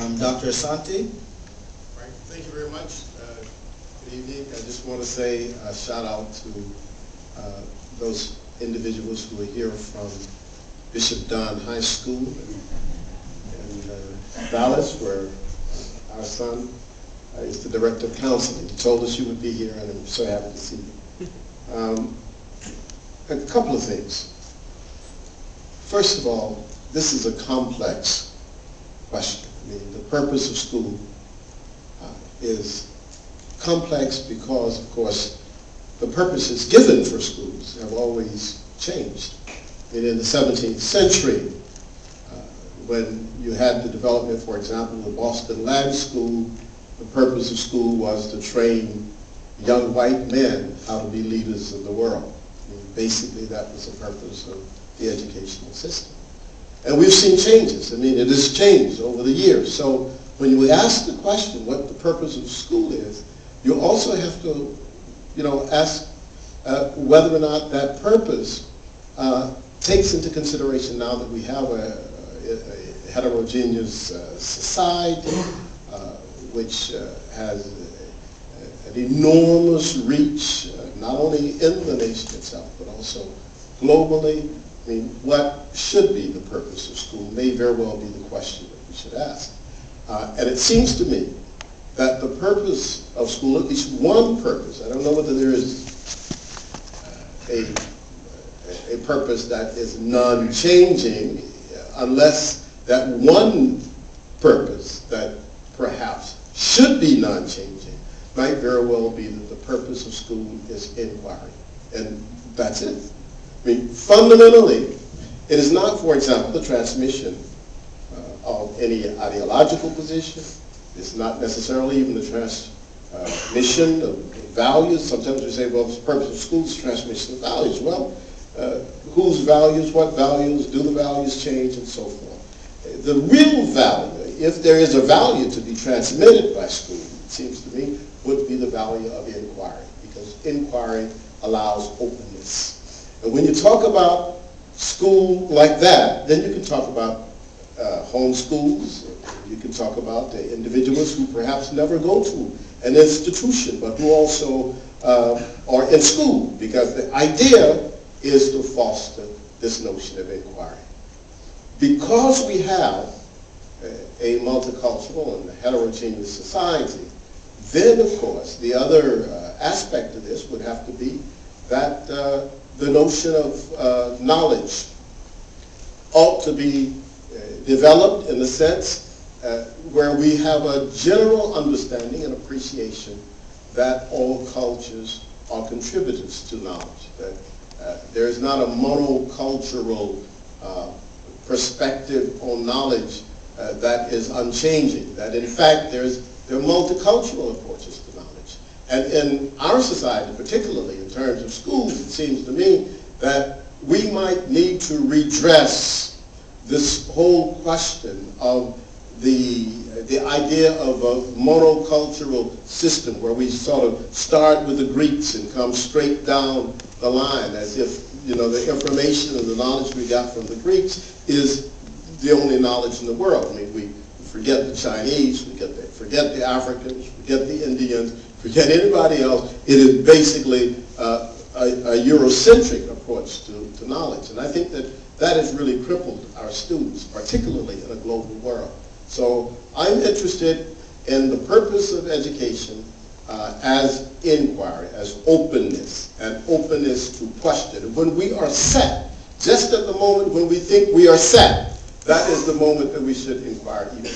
Um, Dr. Asante? Right, thank you very much. Uh, Good evening. I just want to say a shout out to uh, those individuals who are here from Bishop Dunne High School and, uh, Dallas, where our son uh, is the director of counseling. He told us you would be here, and I'm so happy to see you. Um, A couple of things. First of all, this is a complex question. Mean, the purpose of school uh, is complex because, of course, the purposes given for schools have always changed. And in the 17th century, uh, when you had the development, for example, of the Boston Latin School, the purpose of school was to train young white men how to be leaders of the world. Basically, that was the purpose of the educational system. And we've seen changes. I mean, it has changed over the years. So when you ask the question what the purpose of school is, you also have to, you know, ask uh, whether or not that purpose uh, takes into consideration now that we have a, a, heterogeneous uh, society, uh, which uh, has an enormous reach, uh, not only in the nation itself, but also globally. I mean, what should be the purpose of school may very well be the question that we should ask. Uh, and it seems to me that the purpose of school, at least one purpose, I don't know whether there is a, a purpose that is non-changing, unless that one purpose that perhaps should be non-changing might very well be that the purpose of school is inquiry. And that's it. I mean, fundamentally, it is not, for example, the transmission uh, of any ideological position. It's not necessarily even the transmission of values. Sometimes we say, well, the purpose of school is transmission of values. Well, uh, whose values, what values, do the values change, and so forth. The real value, if there is a value to be transmitted by school, it seems to me, would be the value of inquiry, because inquiry allows openness. And when you talk about school like that, then you can talk about uh, home schools, you can talk about the individuals who perhaps never go to an institution, but who also uh, are in school, because the idea is to foster this notion of inquiry. Because we have a multicultural and heterogeneous society, then of course the other uh, aspect of this would have to be that uh, the notion of uh, knowledge ought to be uh, developed in the sense uh, where we have a general understanding and appreciation that all cultures are contributors to knowledge, that uh, there is not a monocultural perspective on knowledge uh, that is unchanging, that in fact there's, there are multicultural approaches. And in our society, particularly in terms of schools, it seems to me that we might need to redress this whole question of the, the idea of a monocultural system where we sort of start with the Greeks and come straight down the line as if you know the information and the knowledge we got from the Greeks is the only knowledge in the world. I mean, we forget the Chinese, we forget the Africans, forget the Indians, forget anybody else. It is basically uh, a, a, Eurocentric approach to, to knowledge. And I think that that has really crippled our students, particularly in a global world. So I'm interested in the purpose of education uh, as inquiry, as openness, and openness to question. When we are set, just at the moment when we think we are set, that is the moment that we should inquire even.